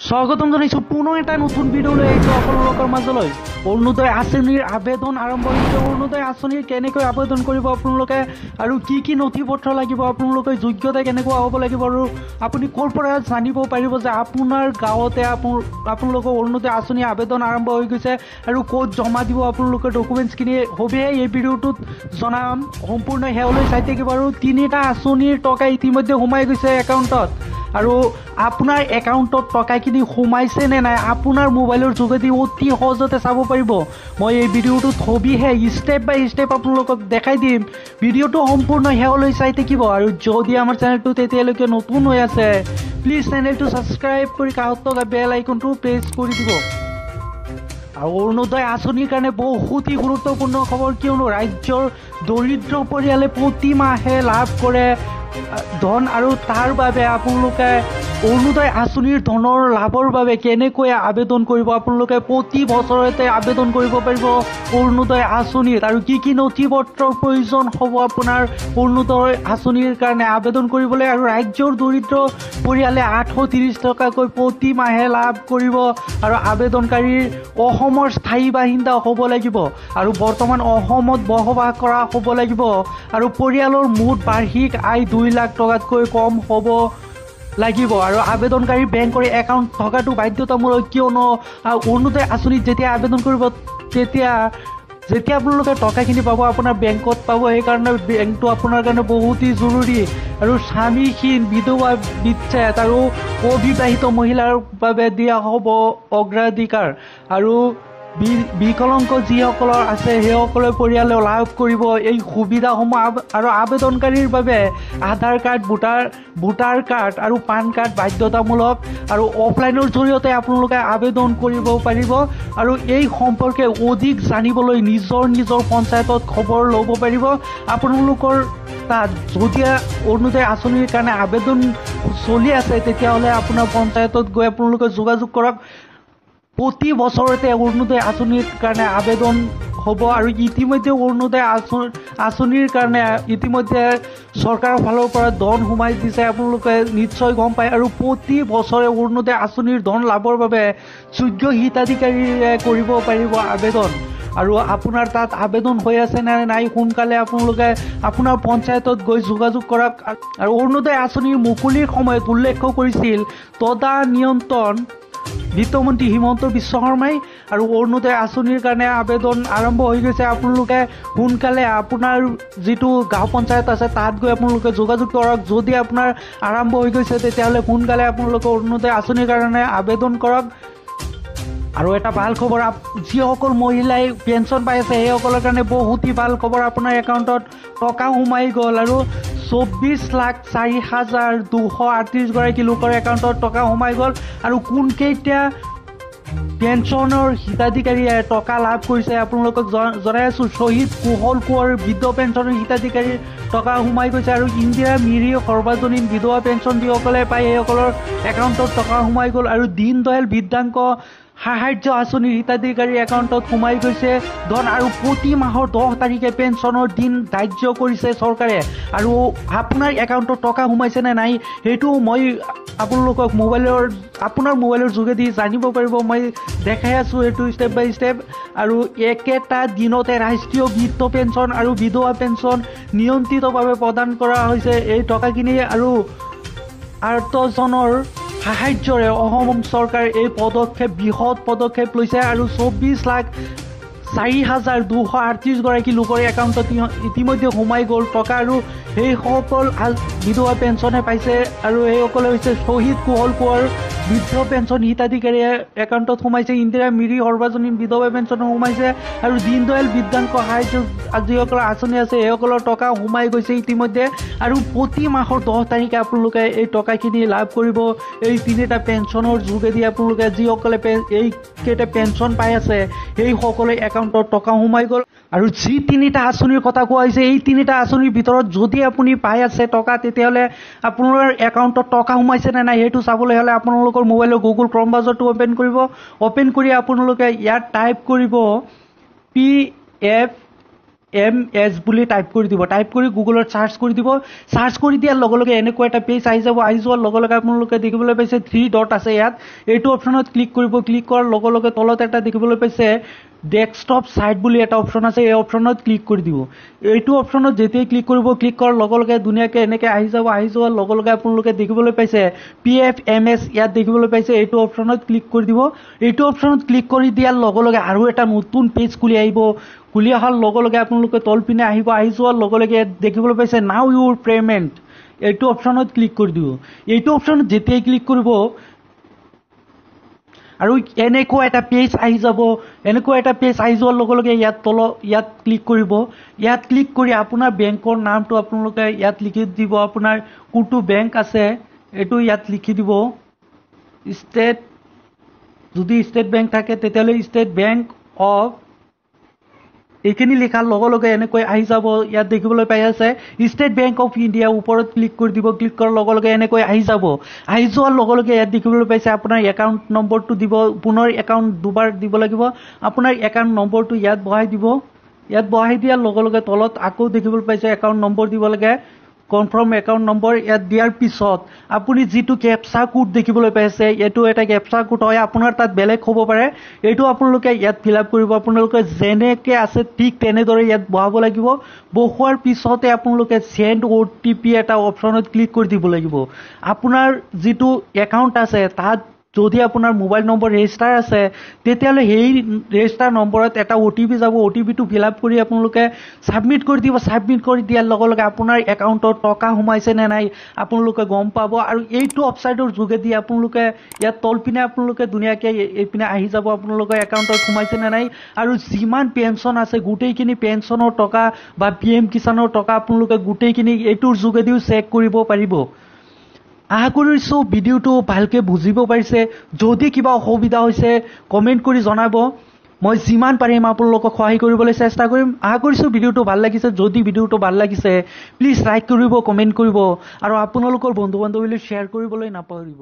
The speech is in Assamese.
স্বাগতম জনাইছো পুনৰ এটা নতুন ভিডিঅ'লৈ। আহিছোঁ আপোনালোকৰ মাজলৈ। অৰুণোদয় আঁচনিৰ আবেদন আৰম্ভ হৈছে অৰুণোদয় আঁচনিৰ কেনেকৈ আবেদন কৰিব আপোনালোকে আৰু কি কি নথি পত্ৰ লাগিব আপোনালোকৰ যোগ্যতা কেনেকুৱা হ'ব লাগিব আৰু আপুনি ক'ৰ পৰা জানিব পাৰিব যে আপোনাৰ গাঁৱতে আপোন আপোনালোকৰ অৰুণোদয় আঁচনি আবেদন আৰম্ভ হৈ গৈছে আৰু ক'ত জমা দিব আপোনালোকৰ ডকুমেণ্টছখিনি সবিহে এই ভিডিঅ'টোত জনাম। সম্পূৰ্ণ সেৱালৈ চাই থাকিব আৰু তিনিটা আঁচনিৰ টকা ইতিমধ্যে সোমাই গৈছে একাউণ্টত। আৰু আপোনাৰ একাউণ্টত টকাখিনি সোমাইছে নে নাই আপোনাৰ মোবাইলৰ যোগেদি অতি সহজতে চাব পাৰিব। মই এই ভিডিঅ'টোত সবিহে ষ্টেপ বাই ষ্টেপ আপোনালোকক দেখাই দিম। ভিডিঅ'টো সম্পূৰ্ণ শেষলৈ চাই থাকিব আৰু যদি আমাৰ চেনেলটো তেতিয়ালৈকে নতুন হৈ আছে প্লিজ চেনেলটো ছাবস্ক্ৰাইব কৰি কাষত থকা বেল আইকনটো প্ৰেছ কৰি দিব। আৰু অৰুণোদয় আঁচনিৰ কাৰণে বহুতেই গুৰুত্বপূৰ্ণ খবৰ কিয়নো ৰাজ্যৰ দৰিদ্ৰ পৰিয়ালে প্ৰতি মাহে লাভ কৰে। ধন আৰু তাৰ বাবে আপোনালোকে অৰুণোদয় আঁচনিৰ ধনৰ লাভৰ বাবে কেনেকৈ আবেদন কৰিব? আপোনালোকে প্ৰতি বছৰতে আবেদন কৰিব পাৰিব অৰুণোদয় আঁচনিত। আৰু কি কি নথি পত্ৰৰ প্ৰয়োজন হ'ব আপোনাৰ অৰুণোদয় আঁচনিৰ কাৰণে আবেদন কৰিবলৈ? আৰু ৰাজ্যৰ দৰিদ্ৰ পৰিয়ালে আঠশ ত্ৰিছ টকাকৈ প্ৰতি মাহে লাভ কৰিব। আৰু আবেদনকাৰীৰ অসমৰ স্থায়ী বাসিন্দা হ'ব লাগিব। আৰু বৰ্তমান অসমত বসবাস কৰা হ'ব লাগিব। আৰু পৰিয়ালৰ মুঠ বাৰ্ষিক আয় দুই লাখ টকাতকৈ কম হ'ব। লাগিব আৰু আবেদনকাৰী বেংকৰ একাউণ্ট থকাটো বাধ্যতামূলক কিয়নো অৰুণোদয় আঁচনিত যেতিয়া আবেদন কৰিব তেতিয়া যেতিয়া আপোনালোকে টকাখিনি পাব আপোনাৰ বেংকত পাব। সেইকাৰণে বেংকটো আপোনাৰ কাৰণে বহুতেই জৰুৰী। আৰু স্বামীহীন বিধৱা বিচ্ছেদ আৰু অবিবাহিত মহিলাৰ বাবে দিয়া হ'ব অগ্ৰাধিকাৰ। আৰু বি- বিকলাংগ যিসকলৰ আছে সেইসকলে পৰিয়ালে লাভ কৰিব এই সুবিধাসমূহ আৰু আবেদনকাৰীৰ বাবে Aadhaar card voter voter card আৰু পান কাৰ্ড বাধ্যতামূলক আৰু অফলাইনৰ জৰিয়তে আপোনালোকে আবেদন কৰিব পাৰিব আৰু এই সম্পৰ্কে অধিক জানিবলৈ নিজৰ নিজৰ পঞ্চায়তত খবৰ ল'ব পাৰিব। আপোনালোকৰ তাত যদি অৰুণোদয় আঁচনিৰ কাৰণে আবেদন চলি আছে তেতিয়াহ'লে আপোনাৰ পঞ্চায়তত গৈ আপোনালোকে যোগাযোগ কৰক। প্ৰতি বছৰতে অৰুণোদয় আঁচনিৰ কাৰণে আবেদন হ'ব আৰু ইতিমধ্যে অৰুণোদয় আঁচনি আঁচনিৰ কাৰণে ইতিমধ্যে চৰকাৰৰ ফালৰ পৰা ধন সোমাই দিছে আপোনালোকে নিশ্চয় গম পায়। আৰু প্ৰতি বছৰে অৰুণোদয় আঁচনিৰ ধন লাভৰ বাবে যোগ্য হিতাধিকাৰীৰে কৰিব পাৰিব আবেদন। আৰু আপোনাৰ তাত আবেদন হৈ আছে নে নাই সোনকালে আপোনালোকে আপোনাৰ পঞ্চায়তত গৈ যোগাযোগ কৰক। আৰু অৰুণোদয় আঁচনিৰ মুকলিৰ সময়ত উল্লেখ কৰিছিল তদা নিয়ন্ত্ৰণ বিত্তমন্ত্ৰী হিমন্ত বিশ্ব শৰ্মাই আৰু অৰুণোদয় আঁচনিৰ কাৰণে আবেদন আৰম্ভ হৈ গৈছে। আপোনালোকে সোনকালে আপোনাৰ যিটো গাঁও পঞ্চায়ত আছে তাত গৈ আপোনালোকে যোগাযোগ কৰক। যদি আপোনাৰ আৰম্ভ হৈ গৈছে তেতিয়াহ'লে সোনকালে আপোনালোকে অৰুণোদয় আঁচনিৰ কাৰণে আবেদন কৰক। আৰু এটা ভাল খবৰ যিসকল মহিলাই পেঞ্চন পাই আছে সেইসকলৰ কাৰণে বহুতেই ভাল খবৰ। আপোনাৰ একাউণ্টত টকা সোমাই গ'ল আৰু চৌব্বিছ লাখ চাৰি হাজাৰ দুশ আঠত্ৰিছগৰাকী লোকৰ একাউণ্টত টকা সোমাই গ'ল আৰু কোনকেইটা পেঞ্চনৰ হিতাধিকাৰীয়ে টকা লাভ কৰিছে আপোনালোকক জন- জনাই আছোঁ। শ্বহীদ কুশল কোঁৱৰ বৃদ্ধ পেঞ্চনৰ হিতাধিকাৰীৰ টকা সোমাই গৈছে আৰু ইন্দিৰা মিৰি সৰ্বজনীন বিধৱা পেঞ্চন যিসকলে পায় সেইসকলৰ একাউণ্টত টকা সোমাই গ'ল। আৰু দীনদয়াল বৃদ্ধাংক সাহাৰ্য আঁচনিৰ হিতাধিকাৰীৰ একাউণ্টত সোমাই গৈছে। ধন আৰু প্ৰতি মাহৰ দহ তাৰিখে পেঞ্চনৰ দিন ধাৰ্য কৰিছে চৰকাৰে। আৰু আপোনাৰ একাউণ্টত টকা সোমাইছে নে নাই সেইটো মই আপোনালোকক মোবাইলৰ আপোনাৰ মোবাইলৰ যোগেদি জানিব পাৰিব। মই দেখাই আছোঁ এইটো ষ্টেপ বাই ষ্টেপ আৰু একেটা দিনতে ৰাষ্ট্ৰীয় বৃদ্ধ পেঞ্চন আৰু বিধৱা পেঞ্চন নিয়ন্ত্ৰিতভাৱে প্ৰদান কৰা হৈছে। এই টকাখিনি আৰু আৰ্তজনৰ সাহাৰ্যৰে অসম চৰকাৰে এই পদক্ষেপ বৃহৎ পদক্ষেপ লৈছে আৰু চৌব্বিছ লাখ চাৰি হাজাৰ দুশ আঠত্ৰিছগৰাকী লোকৰ একাউণ্টত ইতিমধ্যে সোমাই গ'ল টকা আৰু সেইসকল বিধৱা পেঞ্চনে পাইছে আৰু সেইসকলে হৈছে শ্বহীদ কুশল কোঁৱৰ বৃদ্ধ পেঞ্চন হিতাধিকাৰীয়ে একাউণ্টত সোমাইছে। ইন্দিৰা মিৰি সৰ্বজনীন বিধৱা পেঞ্চনো সোমাইছে আৰু দীনদয়াল বৃদ্ধাংক সাহাৰ্য যিসকলৰ আঁচনি আছে। সেইসকলৰ টকা সোমাই গৈছে ইতিমধ্যে আৰু প্ৰতি মাহৰ দহ তাৰিখে আপোনালোকে এই টকাখিনি লাভ কৰিব। এই তিনিটা পেঞ্চনৰ যোগেদি আপোনালোকে যিসকলে এইকেইটা পেঞ্চন পাই আছে সেইসকলে একাউণ্টত টকা সোমাই গ'ল। আৰু যি তিনিটা আঁচনিৰ কথা কোৱা হৈছে এই তিনিটা আঁচনিৰ ভিতৰত যদি আপুনি পাই আছে টকা তেতিয়াহ'লে আপোনাৰ একাউণ্টত টকা সোমাইছে নে নাই সেইটো চাবলৈ হ'লে আপোনালোকৰ মোবাইলৰ গুগল ক্ৰম ব্ৰাউজাৰটো অ'পেন কৰিব। অ'পেন কৰি আপোনালোকে ইয়াত টাইপ কৰিব পি এফ এম এছ বুলি টাইপ কৰি দিব। টাইপ কৰি গুগলত চাৰ্চ কৰি দিব। চাৰ্চ কৰি দিয়াৰ লগে লগে এনেকুৱা এটা পেজ আহি যাব। আহি যোৱাৰ লগে লগে আপোনালোকে দেখিবলৈ পাইছে থ্ৰী ডট আছে ইয়াত। এইটো অপশ্যনত ক্লিক কৰিব। ক্লিক কৰাৰ লগে লগে তলত এটা দেখিবলৈ পাইছে ডেস্কটপ চাইট বুলি এটা অপশ্যন আছে, এই অপশ্যনত ক্লিক কৰি দিব। এইটো অপশ্যনত যেতিয়াই ক্লিক কৰিব ক্লিক কৰাৰ লগে লগে ধুনীয়াকৈ এনেকৈ আহি যাব, আহি যোৱাৰ লগে লগে আপোনালোকে দেখিবলৈ পাইছে পি এফ এম এছ ইয়াত দেখিবলৈ পাইছে, এইটো অপশ্যনত ক্লিক কৰি দিব। এইটো অপশ্যনত ক্লিক কৰি দিয়াৰ লগে লগে আৰু এটা নতুন পেজ খুলি আহিব। খুলি অহাৰ লগে লগে আপোনালোকে তল পিনে আহিব, আহি যোৱাৰ লগে লগে ইয়াত দেখিবলৈ পাইছে নাও ইউৰ পে'মেণ্ট এইটো অপশ্যনত ক্লিক কৰি দিব। এইটো অপশ্যনত যেতিয়াই ক্লিক কৰিব আৰু এনেকুৱা এটা পেজ আহি যাব, এনেকুৱা এটা পেজ আহি যোৱাৰ লগে লগে ইয়াত তল, ইয়াত ক্লিক কৰিব। ইয়াত ক্লিক কৰি আপোনাৰ বেংকৰ নামটো আপোনালোকে ইয়াত লিখি দিব। আপোনাৰ কোনটো বেংক আছে, এইটো ইয়াত লিখি দিব। ষ্টেট যদি ষ্টেট বেংক থাকে, তেতিয়াহ'লে ষ্টেট বেংক অফ এইখিনি লিখাৰ লগে লগে এনেকৈ আহি যাব ইয়াত দেখিবলৈ পাই আছে ষ্টেট বেংক অফ ইণ্ডিয়া ওপৰত ক্লিক কৰি দিব ক্লিক কৰাৰ লগে লগে এনেকৈ আহি যাব। আহি যোৱাৰ লগে লগে ইয়াত দেখিবলৈ পাইছে আপোনাৰ একাউণ্ট নম্বৰটো দিব পুনৰ একাউণ্ট দুবাৰ দিব লাগিব। আপোনাৰ একাউণ্ট নম্বৰটো ইয়াত বহাই দিব। ইয়াত বহাই দিয়াৰ লগে লগে তলত আকৌ দেখিবলৈ পাইছে একাউণ্ট নম্বৰ দিব লাগে। কনফাৰ্ম একাউণ্ট নম্বৰ ইয়াত দিয়াৰ পিছত আপুনি যিটো কেপচা কোড দেখিবলৈ পাইছে এইটো এটা কেপচা কোড হয় আপোনাৰ তাত বেলেগ হ'ব পাৰে। এইটো আপোনালোকে ইয়াত ফিল আপ কৰিব। আপোনালোকে যেনেকৈ আছে ঠিক তেনেদৰে ইয়াত বহাব লাগিব। বহোৱাৰ পিছতে আপোনালোকে চেণ্ড অ' টি পি এটা অপশ্যনত ক্লিক কৰি দিব লাগিব। আপোনাৰ যিটো একাউণ্ট আছে তাত যদি আপোনাৰ মোবাইল নম্বৰ ৰেজিষ্টাৰ আছে তেতিয়াহ'লে সেই ৰেজিষ্টাৰ নম্বৰত এটা অ' টি পি যাব অ' টি পিটো ফিল আপ কৰি আপোনালোকে ছাবমিট কৰি দিব। ছাবমিট কৰি দিয়াৰ লগে লগে আপোনাৰ একাউণ্টত টকা সোমাইছে নে নাই আপোনালোকে গম পাব আৰু এইটো ৱেবছাইটৰ যোগেদি আপোনালোকে ইয়াত তলপিনে আপোনালোকে ধুনীয়াকৈ এইপিনে আহি যাব আপোনালোকৰ একাউণ্টত সোমাইছে নে নাই। আৰু যিমান পেঞ্চন আছে গোটেইখিনি পেঞ্চনৰ টকা বা পি এম কিষাণৰ টকা আপোনালোকে গোটেইখিনি এইটোৰ যোগেদিও চেক কৰিব পাৰিব। আশা কৰিছোঁ ভিডিঅ'টো ভালকৈ বুজিব পাৰিছে। যদি কিবা অসুবিধা হৈছে কমেণ্ট কৰি জনাব। মই যিমান পাৰিম আপোনালোকক সহায় কৰিবলৈ চেষ্টা কৰিম। আশা কৰিছোঁ ভিডিঅ'টো ভাল লাগিছে। যদি ভিডিঅ'টো ভাল লাগিছে প্লিজ লাইক কৰিব কমেণ্ট কৰিব। আৰু আপোনালোকৰ বন্ধু বান্ধৱীলৈ শ্বেয়াৰ কৰিবলৈ নাপাহৰিব।